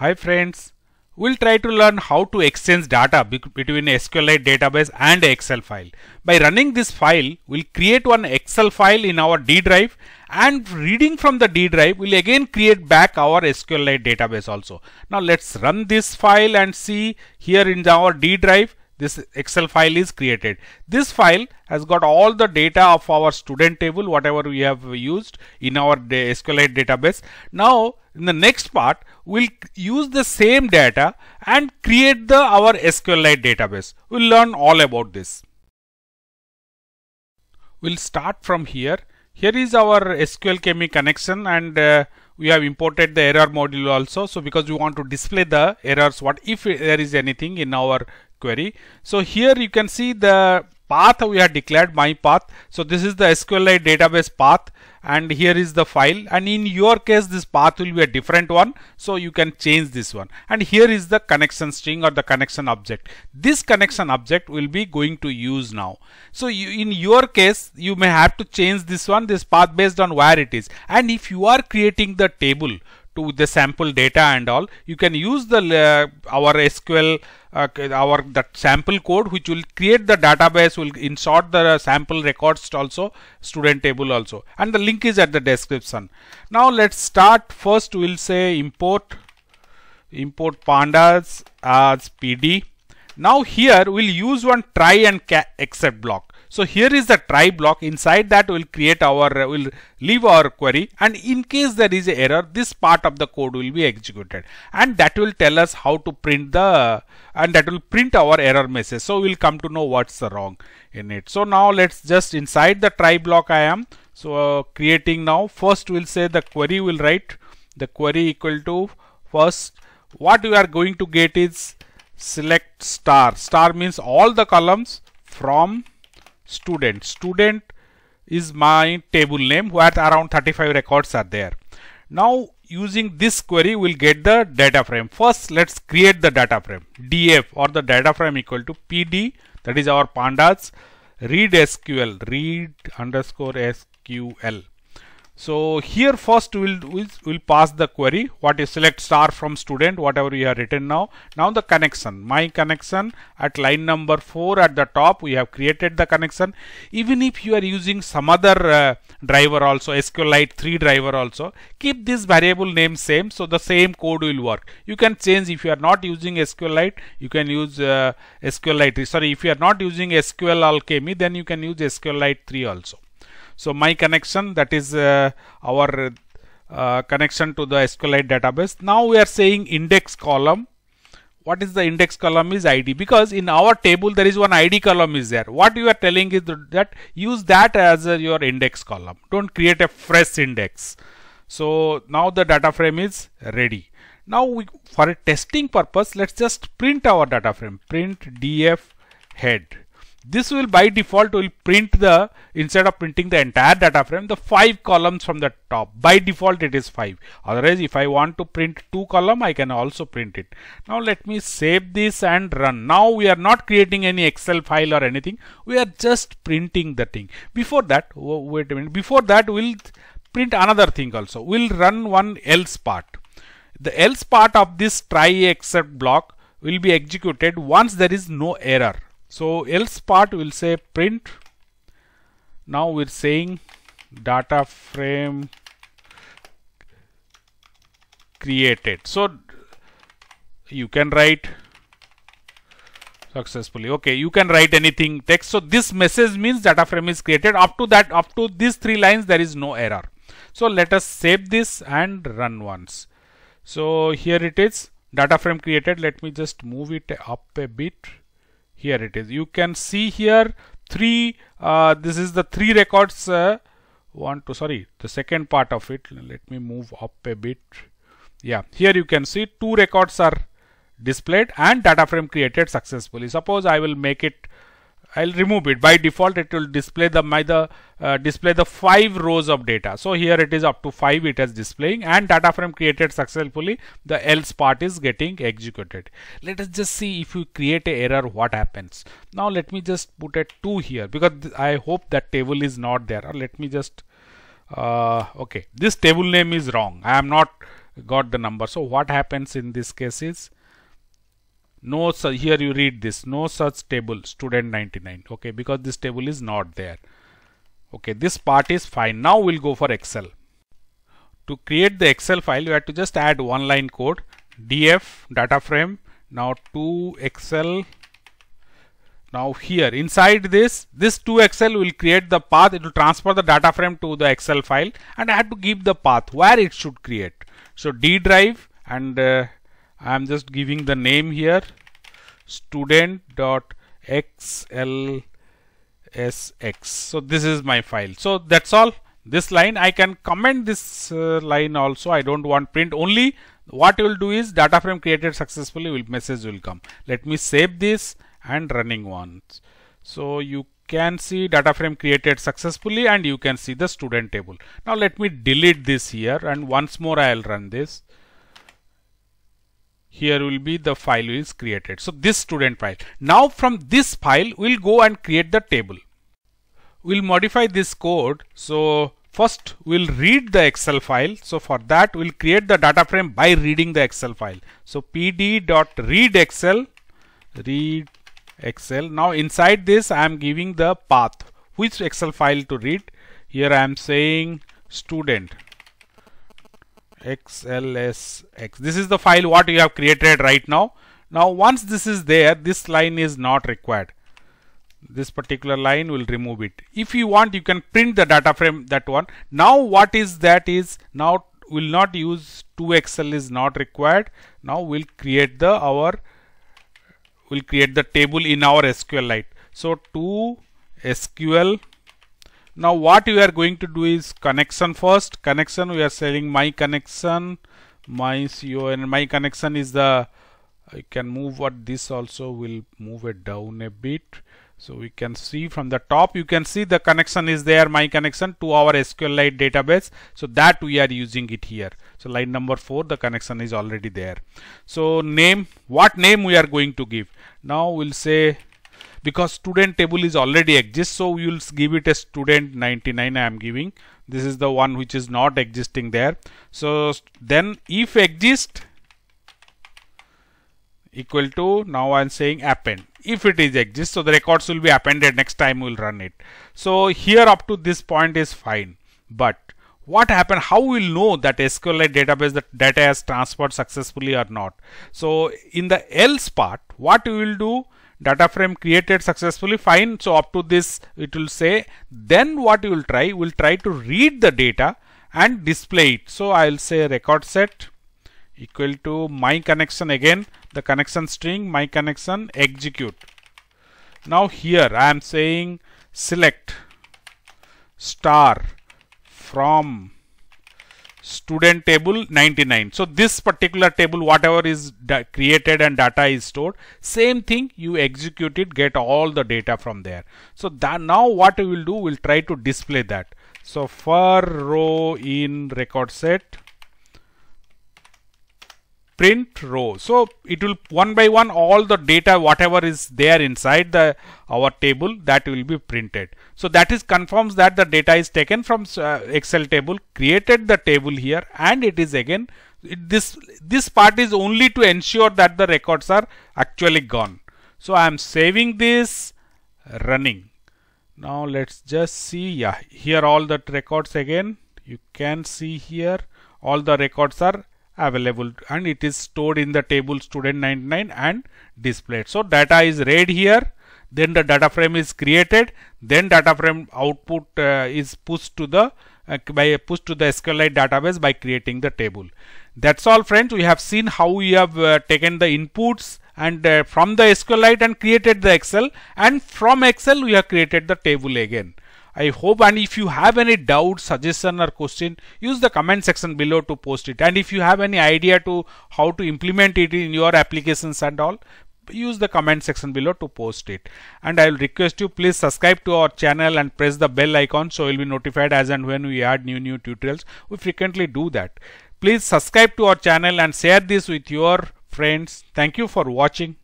Hi friends, we'll try to learn how to exchange data between SQLite database and Excel file. By running this file, we'll create one Excel file in our D drive and reading from the D drive, we'll again create back our SQLite database also. Now let's run this file and see here in our D drive, this Excel file is created. This file has got all the data of our student table, whatever we have used in our SQLite database. Now, in the next part, we'll use the same data and create the our SQLite database. We'll learn all about this. We'll start from here. Here is our SQLAlchemy connection and uh, we have imported the error module also. So because we want to display the errors, what if there is anything in our query. So here you can see the path we have declared my path. So this is the SQLite database path and here is the file. And in your case this path will be a different one. So you can change this one. And here is the connection string or the connection object. This connection object will be going to use now. So you, in your case you may have to change this one this path based on where it is. And if you are creating the table to the sample data and all you can use the uh, our SQL uh, our that sample code which will create the database will insert the sample records also student table also. And the link is at the description. Now let's start. First we'll say import import pandas as pd now here we'll use one try and except block so here is the try block. Inside that will create our will leave our query. And in case there is a error this part of the code will be executed. And that will tell us how to print the and that will print our error message. So we'll come to know what's wrong in it. So now let's just inside the try block I am. So uh, creating now. First we'll say the query will write. The query equal to first what we are going to get is select star. Star means all the columns from student. Student is my table name where around 35 records are there. Now using this query we'll get the data frame. First let's create the data frame. Df or the data frame equal to pd that is our pandas. Read sql read underscore sql so here first we'll, we'll, we'll pass the query what is select star from student whatever we have written now. Now the connection my connection at line number 4 at the top we have created the connection. Even if you are using some other uh, driver also SQLite 3 driver also keep this variable name same so the same code will work. You can change if you are not using SQLite you can use uh, SQLite sorry if you are not using SQL Alchemy then you can use SQLite 3 also. So my connection that is uh, our uh, connection to the SQLite database. Now we are saying index column. What is the index column is ID because in our table there is one ID column is there. What you are telling is that use that as uh, your index column. Don't create a fresh index. So now the data frame is ready. Now we, for a testing purpose, let's just print our data frame. Print df head this will by default will print the instead of printing the entire data frame the five columns from the top. By default it is five. Otherwise if I want to print two column I can also print it. Now let me save this and run. Now we are not creating any excel file or anything. We are just printing the thing. Before that wait a minute. Before that we'll print another thing also. We'll run one else part. The else part of this try except block will be executed once there is no error so else part will say print. Now we're saying data frame created. So you can write successfully. Okay, you can write anything text. So this message means data frame is created. Up to that, up to these three lines, there is no error. So let us save this and run once. So here it is data frame created. Let me just move it up a bit here it is. You can see here three uh, this is the three records uh, one to sorry the second part of it. Let me move up a bit. Yeah here you can see two records are displayed and data frame created successfully. Suppose I will make it I'll remove it. By default it will display the my the uh, display the five rows of data. So here it is up to five it is displaying and data frame created successfully the else part is getting executed. Let us just see if we create a error what happens. Now let me just put a 2 here because I hope that table is not there. Or let me just uh, okay. This table name is wrong. I am not got the number. So what happens in this case is no so here you read this. No such table student 99 okay because this table is not there. Okay this part is fine. Now we'll go for excel. To create the excel file you have to just add one line code df data frame. Now to excel. Now here inside this this to excel will create the path. It will transfer the data frame to the excel file and i have to give the path where it should create. So d drive and uh, i am just giving the name here. student dot xlsx so this is my file. So that's all. This line I can comment this uh, line also. I don't want print. Only what you will do is data frame created successfully will message will come. Let me save this and running once. So you can see data frame created successfully and you can see the student table. Now let me delete this here and once more I'll run this here will be the file is created so this student file now from this file we'll go and create the table we'll modify this code so First, we'll read the Excel file. So for that, we'll create the data frame by reading the Excel file. So pd.read Excel, read Excel. Now inside this, I am giving the path, which Excel file to read. Here I am saying student xlsx. This is the file what you have created right now. Now once this is there, this line is not required. This particular line will remove it. If you want you can print the data frame that one. Now what is that is now will not use to excel is not required. Now we'll create the our we'll create the table in our SQLite so 2 SQL now what we are going to do is connection first. Connection we are saying my connection my CO and my connection is the I can move what this also will move it down a bit. So we can see from the top you can see the connection is there my connection to our SQLite database. So that we are using it here. So line number 4 the connection is already there. So name what name we are going to give? Now we'll say because student table is already exists so we will give it a student 99 I am giving. This is the one which is not existing there. So then if exist equal to now I'm saying append. If it is exists so the records will be appended next time we'll run it. So here up to this point is fine. But what happened how we'll know that SQLite database the data has transferred successfully or not? So in the else part what we will do data frame created successfully fine so up to this it will say. Then what you will try will try to read the data and display it. So I'll say record set equal to my connection again the connection string my connection execute. Now here I am saying select star from student table 99 so this particular table whatever is created and data is stored same thing you execute it get all the data from there. So that now what we will do we'll try to display that. So for row in record set print row. So it will one by one all the data whatever is there inside the our table that will be printed. So that is confirms that the data is taken from uh, excel table created the table here and it is again it, this this part is only to ensure that the records are actually gone. So i am saving this running. Now let's just see yeah here all the records again. You can see here all the records are available and it is stored in the table student 99 and displayed. So data is read here then the data frame is created then data frame output uh, is pushed to the uh, by pushed to the SQLite database by creating the table. That's all friends we have seen how we have uh, taken the inputs and uh, from the SQLite and created the Excel and from Excel we have created the table again. I hope and if you have any doubt, suggestion or question, use the comment section below to post it. And if you have any idea to how to implement it in your applications and all, use the comment section below to post it. And i will request you please subscribe to our channel and press the bell icon so you'll be notified as and when we add new new tutorials. We frequently do that. Please subscribe to our channel and share this with your friends. Thank you for watching